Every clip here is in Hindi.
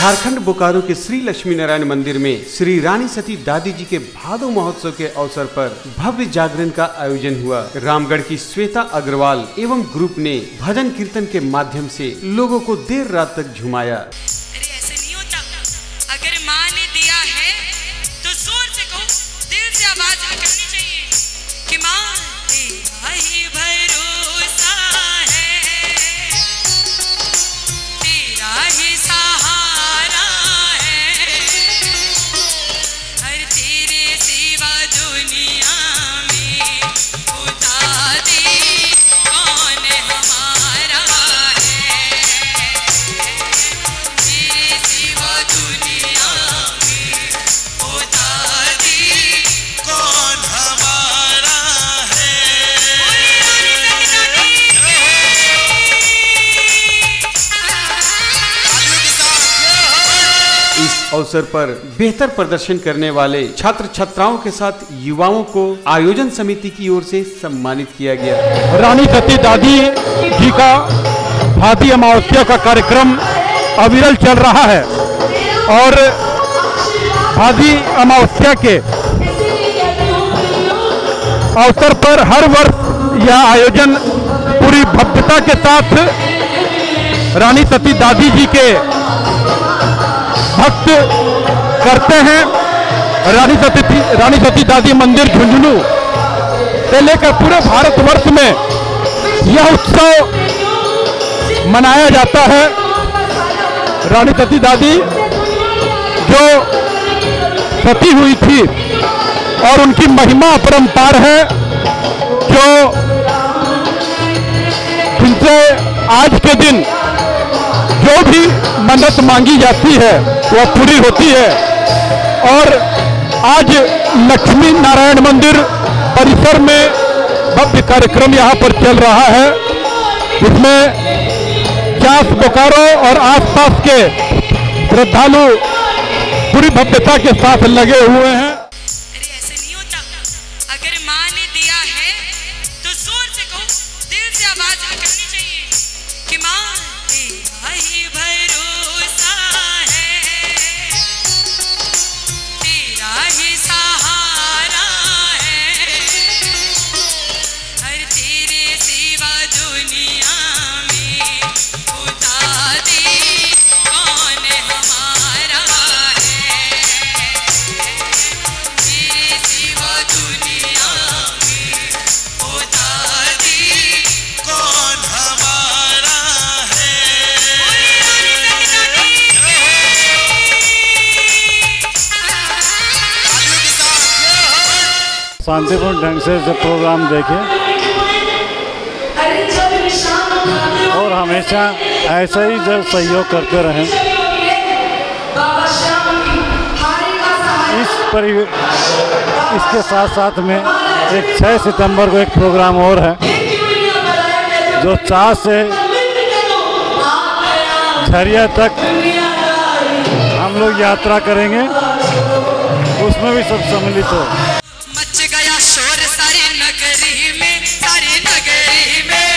झारखंड बोकारो के श्री लक्ष्मी नारायण मंदिर में श्री रानी सती दादी जी के भादो महोत्सव के अवसर पर भव्य जागरण का आयोजन हुआ। रामगढ़ की श्वेता अग्रवाल एवं ग्रुप ने भजन कीर्तन के माध्यम से लोगों को देर रात तक झुमाया। अवसर पर बेहतर प्रदर्शन करने वाले छात्र छात्राओं के साथ युवाओं को आयोजन समिति की ओर से सम्मानित किया गया। रानी सती दादी जी का भाती अमावस्या का कार्यक्रम अविरल चल रहा है और भादी अमावस्या के अवसर पर हर वर्ष यह आयोजन पूरी भव्यता के साथ रानी सती दादी जी के भक्त करते हैं। रानी सती रानी सती दादी मंदिर झुंझुनू से लेकर पूरे भारतवर्ष में यह उत्सव मनाया जाता है। रानी सती दादी जो सती हुई थी और उनकी महिमा अपरंपार है, जो जिनसे आज के दिन जो भी मन्नत मांगी जाती है, वह पूरी होती है। और आज लक्ष्मी नारायण मंदिर परिसर में भव्य कार्यक्रम यहाँ पर चल रहा है। जिसमें चास बोकारो और आसपास के श्रद्धालु पूरी भव्यता के साथ लगे हुए हैं। तो से आवाज़ तेरा ही शांतिपूर्ण ढंग से जब प्रोग्राम देखें। और हमेशा ऐसा ही जब सहयोग करते रहें। इस परि, इसके साथ साथ में एक 6 सितंबर को एक प्रोग्राम और है, जो चार से झरिया तक हम लोग यात्रा करेंगे। उसमें भी सब सम्मिलित हो। शोर सारी नगरी में सारी नगरी में।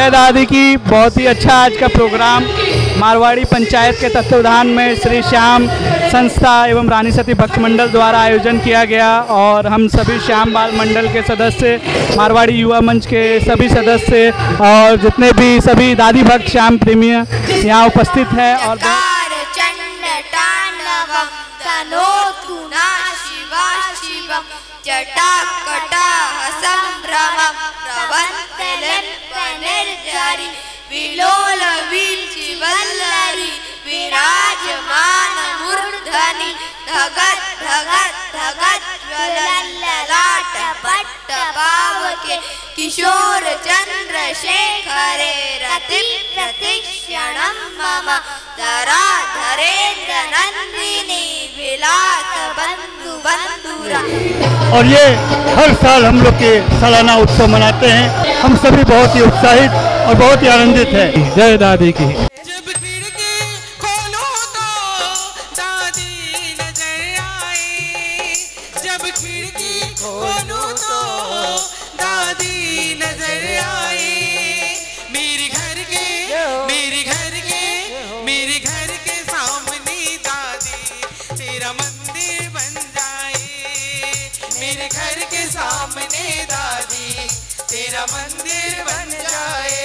जय दादी की। बहुत ही अच्छा आज का प्रोग्राम मारवाड़ी पंचायत के तत्वावधान में श्री श्याम संस्था एवं रानी सती भक्त मंडल द्वारा आयोजन किया गया और हम सभी श्याम बाल मंडल के सदस्य, मारवाड़ी युवा मंच के सभी सदस्य और जितने भी सभी दादी भक्त, श्याम प्रेमी यहाँ उपस्थित हैं और रि विलोलिबलरि विराजमान मूर्धनि धगत धग धगत किशोरचन्द्रशेखरे रति प्रतिक्षणं मम धरा धरेन्द्रनन्दिनी और ये हर साल हम लोग के सालाना उत्सव मनाते हैं। हम सभी बहुत ही उत्साहित और बहुत ही आनंदित हैं। जय दादी की। मंदिर बन जाए।